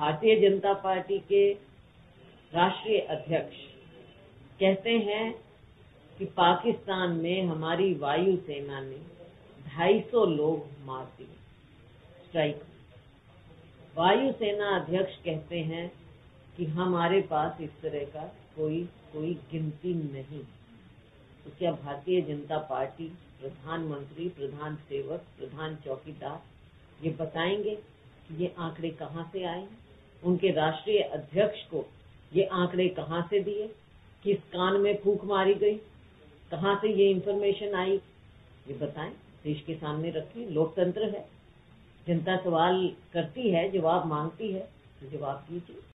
Bharatiya Janata party के राष्ट्रीय अध्यक्ष कहते हैं कि पाकिस्तान में हमारी वायुसेना ने 250 लोग मार दिए। स्ट्राइक वायुसेना अध्यक्ष कहते हैं कि हमारे पास इस तरह का कोई कोई गिनती नहीं। तो क्या भारतीय जनता पार्टी प्रधानमंत्री, प्रधान सेवक, प्रधान चौकीदार ये बताएँगे कि ये आंकड़े कहाँ से आए उनके राष्ट्रीय अध्यक्ष को ये आंकड़े कहाँ से दिए? किस कान में फूक मारी गई? कहाँ से ये इन्फॉर्मेशन आई? ये बताएँ, देश के सामने रखें, लोकतंत्र है। जनता सवाल करती है, जवाब मांगती है तो जवाब दीजिए।